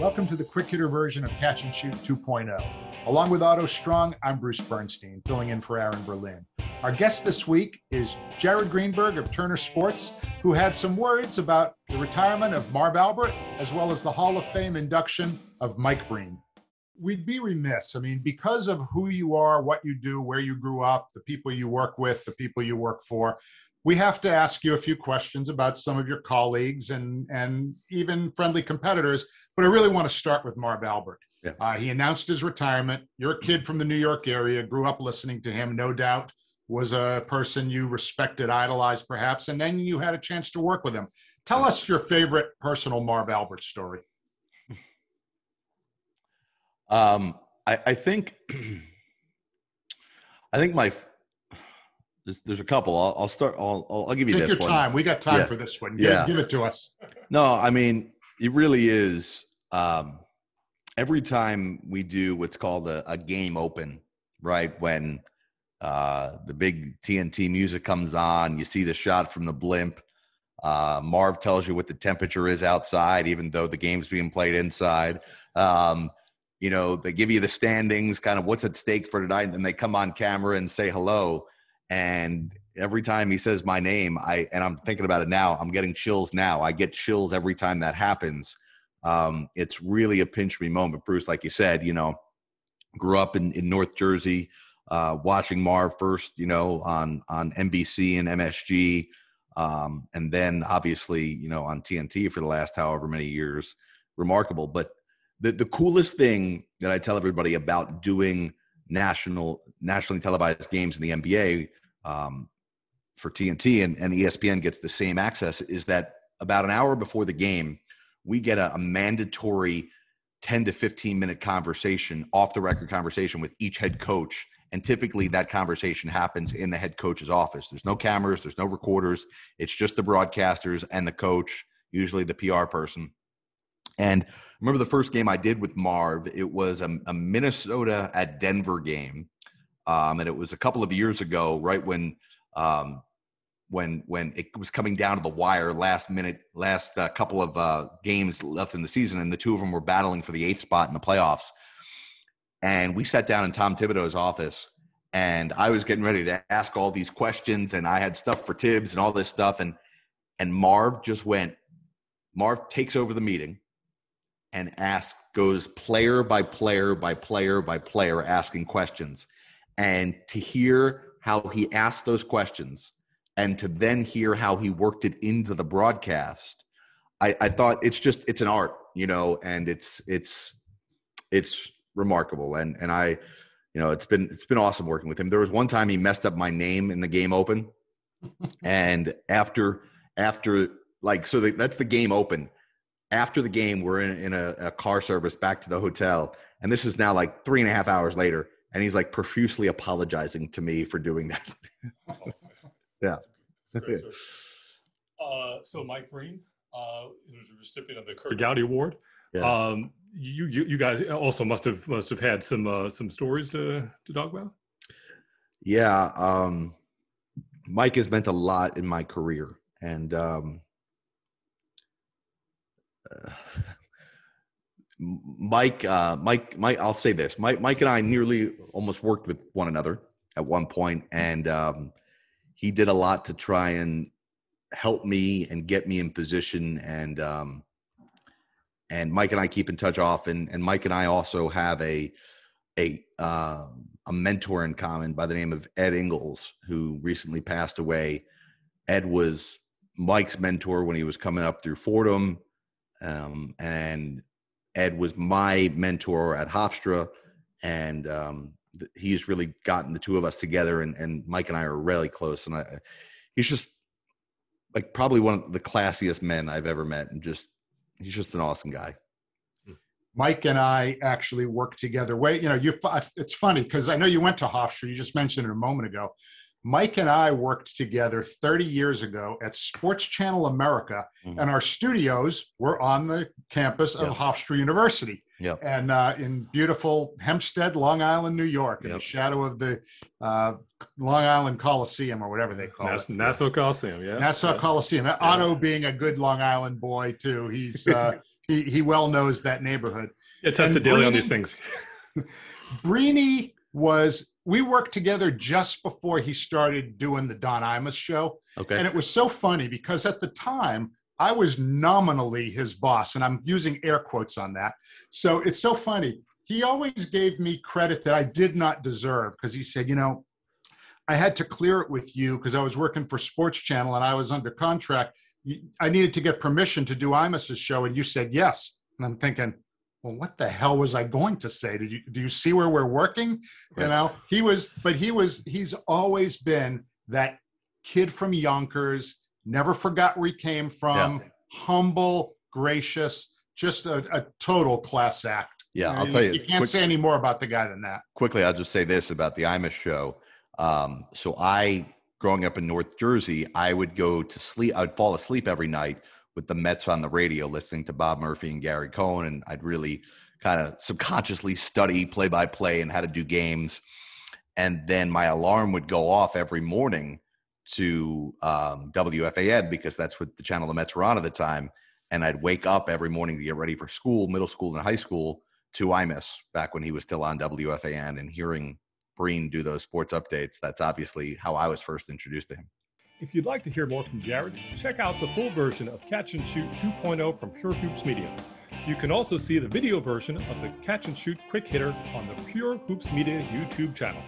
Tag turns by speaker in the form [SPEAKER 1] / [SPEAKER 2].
[SPEAKER 1] Welcome to the quick hitter version of Catch and Shoot 2.0. Along with Otto Strong, I'm Bruce Bernstein, filling in for Aaron Berlin. Our guest this week is Jared Greenberg of Turner Sports, who had some words about the retirement of Marv Albert, as well as the Hall of Fame induction of Mike Breen. We'd be remiss. I mean, because of who you are, what you do, where you grew up, the people you work with, the people you work for, we have to ask you a few questions about some of your colleagues and and even friendly competitors. But I really want to start with Marv Albert. Yeah. Uh, he announced his retirement. You're a kid from the New York area, grew up listening to him, no doubt. Was a person you respected, idolized, perhaps, and then you had a chance to work with him. Tell us your favorite personal Marv Albert story.
[SPEAKER 2] Um, I, I think, I think my there's, there's a couple. I'll, I'll start. I'll, I'll, I'll give you
[SPEAKER 1] Take
[SPEAKER 2] this
[SPEAKER 1] your
[SPEAKER 2] one.
[SPEAKER 1] time. We got time
[SPEAKER 2] Yeah.
[SPEAKER 1] for this one. Give,
[SPEAKER 2] Yeah.
[SPEAKER 1] give it to us.
[SPEAKER 2] No, I mean it really is. Um, every time we do what's called a, a game open, right when uh, the big TNT music comes on, you see the shot from the blimp. Uh, Marv tells you what the temperature is outside, even though the game's being played inside. Um, you know, they give you the standings, kind of what's at stake for tonight, and then they come on camera and say hello. And every time he says my name, I and I'm thinking about it now. I'm getting chills now. I get chills every time that happens. Um, it's really a pinch me moment, Bruce. Like you said, you know, grew up in, in North Jersey, uh, watching Marv first, you know, on on NBC and MSG, um, and then obviously, you know, on TNT for the last however many years. Remarkable, but the the coolest thing that I tell everybody about doing national nationally televised games in the NBA um, for TNT and, and ESPN gets the same access is that about an hour before the game, we get a, a mandatory 10 to 15 minute conversation, off the record conversation with each head coach. And typically that conversation happens in the head coach's office. There's no cameras, there's no recorders. It's just the broadcasters and the coach, usually the PR person. And remember the first game I did with Marv, it was a, a Minnesota at Denver game. Um, and it was a couple of years ago, right when um, when when it was coming down to the wire, last minute, last uh, couple of uh, games left in the season, and the two of them were battling for the eighth spot in the playoffs. And we sat down in Tom Thibodeau's office, and I was getting ready to ask all these questions, and I had stuff for Thibs and all this stuff, and and Marv just went. Marv takes over the meeting and ask goes player by player by player by player, asking questions. And to hear how he asked those questions and to then hear how he worked it into the broadcast I, I thought it's just it's an art you know and it's it's it's remarkable. And and i you know it's been it's been awesome working with him. There was one time he messed up my name in the game open. And after after like so the, that's the game open after the game we're in, in a, a car service back to the hotel and this is now like three and a half hours later and he's like profusely apologizing to me for doing that. yeah.
[SPEAKER 3] That's great. Uh, so Mike Breen uh, was a recipient of the Curt Gowdy Award.
[SPEAKER 2] Yeah.
[SPEAKER 3] Um, you, you you guys also must have must have had some uh, some stories to to talk about.
[SPEAKER 2] Yeah. Um, Mike has meant a lot in my career. And um, Mike, uh, Mike, Mike, I'll say this Mike, Mike and I nearly almost worked with one another at one point, and um, he did a lot to try and help me and get me in position. And um, and Mike and I keep in touch often. And Mike and I also have a a uh, a mentor in common by the name of Ed Ingles, who recently passed away. Ed was Mike's mentor when he was coming up through Fordham, um, and Ed was my mentor at Hofstra, and um, th- he's really gotten the two of us together. And, and Mike and I are really close, and I, he's just like probably one of the classiest men I've ever met, and just he's just an awesome guy.
[SPEAKER 1] Mike and I actually worked together. Wait, you know, you. It's funny because I know you went to Hofstra. You just mentioned it a moment ago. Mike and I worked together 30 years ago at Sports Channel America,
[SPEAKER 2] Mhm.
[SPEAKER 1] and our studios were on the campus of
[SPEAKER 2] Yep.
[SPEAKER 1] Hofstra University
[SPEAKER 2] Yep.
[SPEAKER 1] and uh, in beautiful Hempstead, Long Island, New York, in the shadow of the uh, Long Island Coliseum or whatever they call
[SPEAKER 4] Nass-
[SPEAKER 1] it.
[SPEAKER 4] Nassau Coliseum, yeah.
[SPEAKER 1] Nassau
[SPEAKER 4] Yeah.
[SPEAKER 1] Coliseum. Otto being a good Long Island boy too, he's uh, he he well knows that neighborhood.
[SPEAKER 4] Yeah, tested daily on these things.
[SPEAKER 1] Breeny was we worked together just before he started doing the Don Imus show.
[SPEAKER 2] Okay.
[SPEAKER 1] And it was so funny because at the time I was nominally his boss, and I'm using air quotes on that. So it's so funny. He always gave me credit that I did not deserve because he said, you know, I had to clear it with you because I was working for Sports Channel and I was under contract. I needed to get permission to do Imus's show, and you said yes. And I'm thinking, well, what the hell was I going to say? Did you do you see where we're working? You know, he was, but he was, he's always been that kid from Yonkers, never forgot where he came from, humble, gracious, just a, a total class act.
[SPEAKER 2] Yeah, I'll tell you,
[SPEAKER 1] You can't
[SPEAKER 2] quick-
[SPEAKER 1] say any more about the guy than that.
[SPEAKER 2] quickly, I'll just say this about the Imus show. Um, so I, growing up in North Jersey, I would go to sleep. I would fall asleep every night with the Mets on the radio, listening to Bob Murphy and Gary Cohen, and I'd really kind of subconsciously study play by play and how to do games. And then my alarm would go off every morning to um, WFAN because that's what the channel the Mets were on at the time. And I'd wake up every morning to get ready for school, middle school and high school, to Imus back when he was still on WFAN and hearing Breen do those sports updates. That's obviously how I was first introduced to him.
[SPEAKER 4] If you'd like to hear more from Jared, check out the full version of Catch and Shoot 2.0 from Pure Hoops Media. You can also see the video version of the Catch and Shoot Quick Hitter on the Pure Hoops Media YouTube channel.